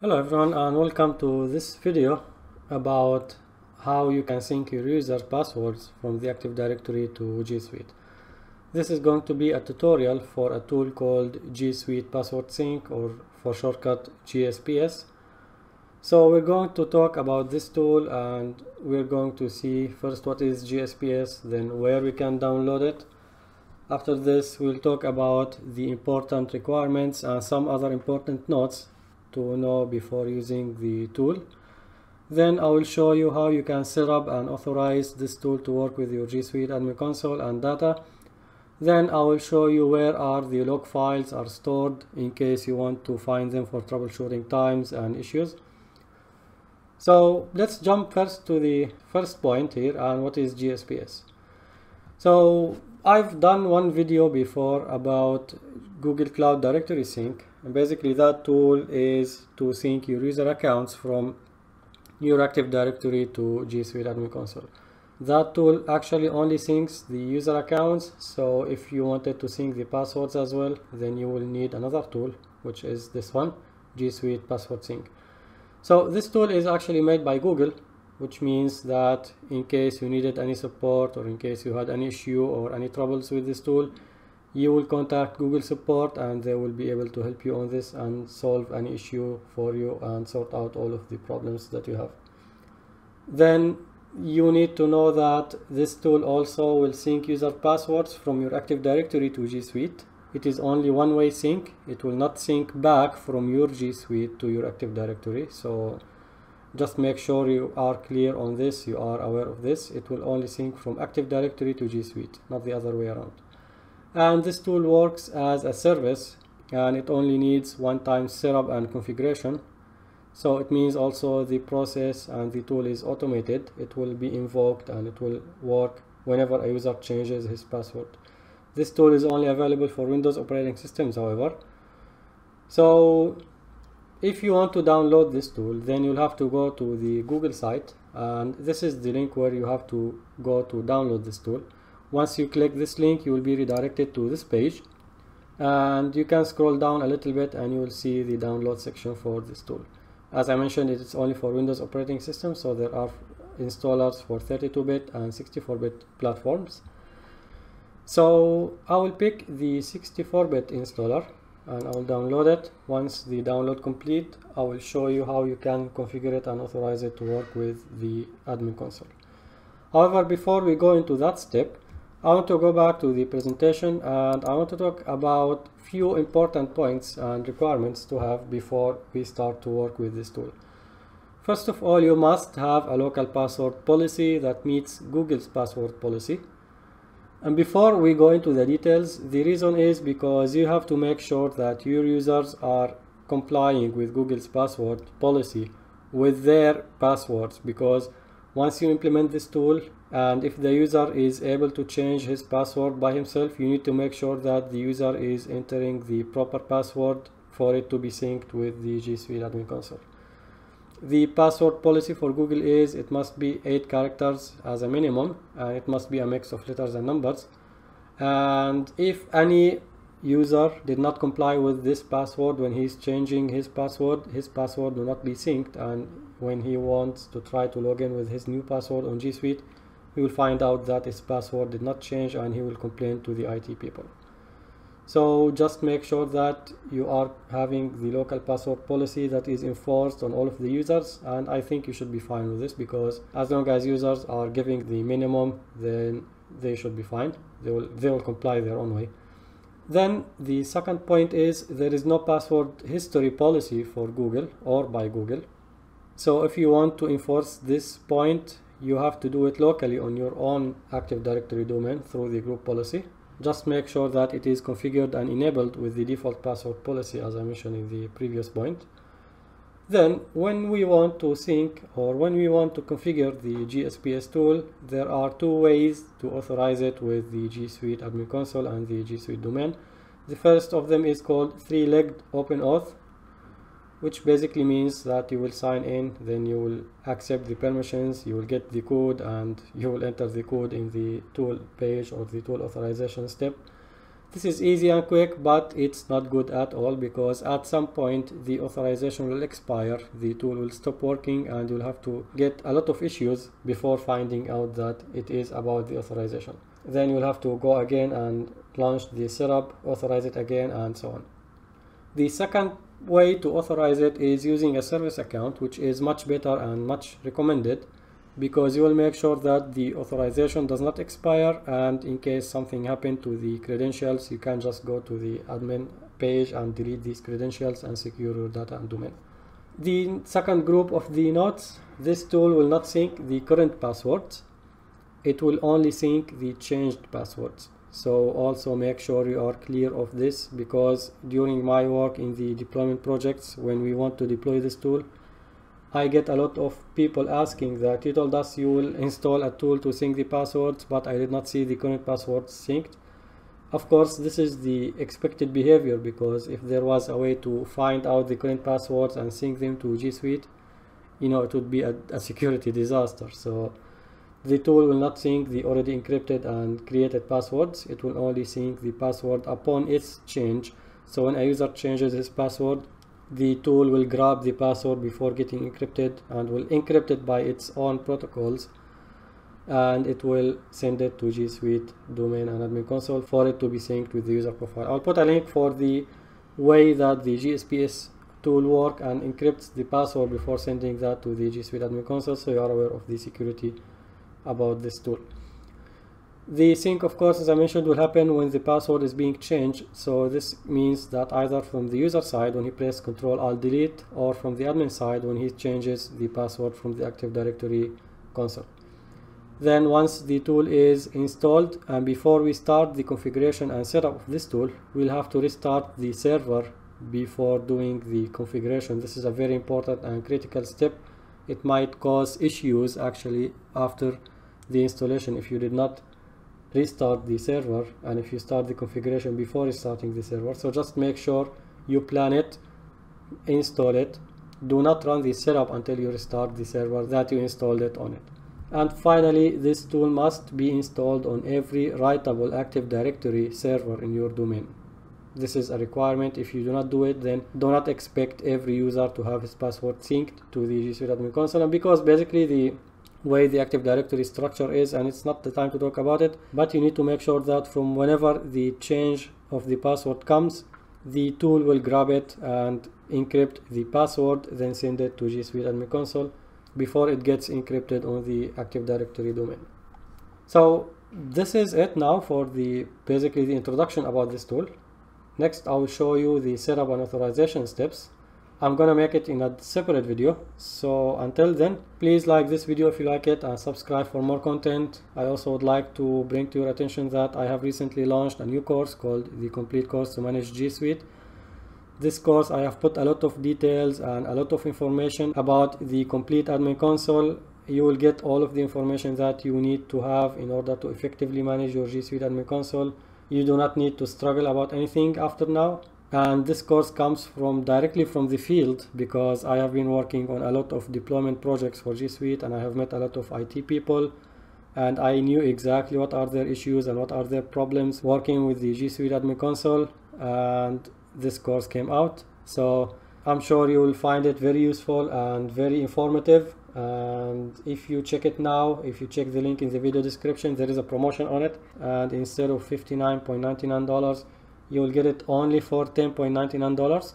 Hello everyone and welcome to this video about how you can sync your user passwords from the Active Directory to G Suite. This is going to be a tutorial for a tool called G Suite Password Sync or for shortcut GSPS. So we're going to talk about this tool and we're going to see first what is GSPS, then where we can download it. After this we'll talk about the important requirements and some other important notes to know before using the tool. Then I will show you how you can set up and authorize this tool to work with your G Suite admin console and data. Then I will show you where are the log files are stored in case you want to find them for troubleshooting times and issues. So let's jump first to the first point here and what is GSPS. So I've done one video before about Google Cloud Directory Sync and basically that tool is to sync your user accounts from your Active Directory to G Suite Admin Console. That tool actually only syncs the user accounts so if you wanted to sync the passwords as well then you will need another tool which is this one G Suite Password Sync. So this tool is actually made by Google which means that in case you needed any support or in case you had any issue or any troubles with this tool you will contact Google support and they will be able to help you on this and solve any issue for you and sort out all of the problems that you have. Then you need to know that this tool also will sync user passwords from your Active Directory to G Suite. It is only one way sync. It will not sync back from your G Suite to your Active Directory. So just make sure you are clear on this, you are aware of this. It will only sync from Active Directory to G Suite, not the other way around and this tool works as a service and it only needs one-time setup and configuration. So it means also the process and the tool is automated. It will be invoked and it will work whenever a user changes his password. This tool is only available for windows operating systems however. So if you want to download this tool then you'll have to go to the google site. And this is the link where you have to go to download this tool once you click this link you will be redirected to this page. And you can scroll down a little bit and you will see the download section for this tool. As I mentioned it is only for Windows operating system so there are installers for 32-bit and 64-bit platforms. So I will pick the 64-bit installer and I will download it. Once the download complete I will show you how you can configure it and authorize it to work with the admin console. However before we go into that step I want to go back to the presentation and I want to talk about few important points and requirements to have before we start to work with this tool. First of all, you must have a local password policy that meets Google's password policy. And before we go into the details, the reason is because you have to make sure that your users are complying with Google's password policy with their passwords because once you implement this tool and if the user is able to change his password by himself you need to make sure that the user is entering the proper password for it to be synced with the G Suite admin console. The password policy for Google is it must be 8 characters as a minimum and it must be a mix of letters and numbers and if any user did not comply with this password when he's changing his password his password will not be synced and when he wants to try to log in with his new password on G Suite he will find out that his password did not change and he will complain to the IT people. So just make sure that you are having the local password policy that is enforced on all of the users and I think you should be fine with this because as long as users are giving the minimum then they should be fine. They will, they will comply their own way. Then the second point is there is no password history policy for Google or by Google. So if you want to enforce this point, you have to do it locally on your own Active Directory domain through the group policy. Just make sure that it is configured and enabled with the default password policy as I mentioned in the previous point. Then when we want to sync or when we want to configure the GSPS tool, there are two ways to authorize it with the G Suite admin console and the G Suite domain. The first of them is called three-legged OpenAuth which basically means that you will sign in then you will accept the permissions you will get the code and you will enter the code in the tool page or the tool authorization step This is easy and quick, but it's not good at all because at some point the authorization will expire, the tool will stop working and you'll have to get a lot of issues before finding out that it is about the authorization. Then you'll have to go again and launch the setup, authorize it again and so on. The second way to authorize it is using a service account, which is much better and much recommended because you will make sure that the authorization does not expire and in case something happened to the credentials you can just go to the admin page and delete these credentials and secure your data and domain. The second group of the nodes, this tool will not sync the current passwords. It will only sync the changed passwords. So also make sure you are clear of this because during my work in the deployment projects, when we want to deploy this tool, I get a lot of people asking that you told us you will install a tool to sync the passwords, but I did not see the current passwords synced. Of course, this is the expected behavior because if there was a way to find out the current passwords and sync them to G Suite, you know, it would be a, a security disaster. So the tool will not sync the already encrypted and created passwords. It will only sync the password upon its change. So when a user changes his password, the tool will grab the password before getting encrypted and will encrypt it by its own protocols and it will send it to G Suite domain and admin console for it to be synced with the user profile. I'll put a link for the way that the GSPS tool work and encrypts the password before sending that to the G Suite admin console so you are aware of the security about this tool. The sync, of course, as I mentioned, will happen when the password is being changed. So this means that either from the user side when he presses Control Alt Delete or from the admin side when he changes the password from the Active Directory console. Then once the tool is installed and before we start the configuration and setup of this tool, we'll have to restart the server before doing the configuration. This is a very important and critical step. It might cause issues actually after the installation if you did not restart the server and if you start the configuration before restarting the server. So just make sure you plan it install it. Do not run the setup until you restart the server that you installed it on it. And finally this tool must be installed on every writable active directory server in your domain. This is a requirement. If you do not do it then do not expect every user to have his password synced to the G Suite admin console. And because basically the way the Active Directory structure is and it's not the time to talk about it but you need to make sure that from whenever the change of the password comes the tool will grab it and encrypt the password then send it to G Suite admin console before it gets encrypted on the Active Directory domain. So this is it now for the basically the introduction about this tool. Next I will show you the setup and authorization steps I'm gonna make it in a separate video. So until then please like this video if you like it and subscribe for more content. I also would like to bring to your attention that I have recently launched a new course called the complete course to manage G Suite. This course I have put a lot of details and a lot of information about the complete admin console. You will get all of the information that you need to have in order to effectively manage your G Suite admin console. You do not need to struggle about anything after now and this course comes from directly from the field because I have been working on a lot of deployment projects for G Suite and I have met a lot of IT people. And I knew exactly what are their issues and what are their problems working with the G Suite admin console and this course came out. So I'm sure you will find it very useful and very informative. And if you check it now if you check the link in the video description there is a promotion on it. And instead of $59.99 you will get it only for 10.99 dollars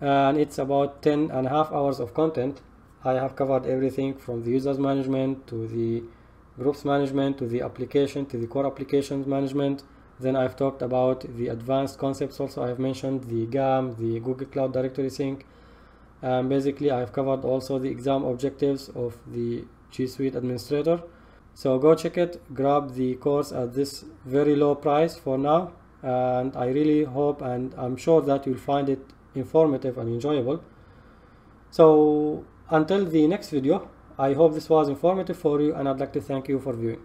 and it's about 10 and a half hours of content. I have covered everything from the users management to the groups management to the application to the core applications management. Then I've talked about the advanced concepts also. I've mentioned the GAM the Google Cloud Directory Sync. And basically I've covered also the exam objectives of the G Suite administrator. So go check it. Grab the course at this very low price for now and I really hope and I'm sure that you'll find it informative and enjoyable. So until the next video, I hope this was informative for you and I'd like to thank you for viewing.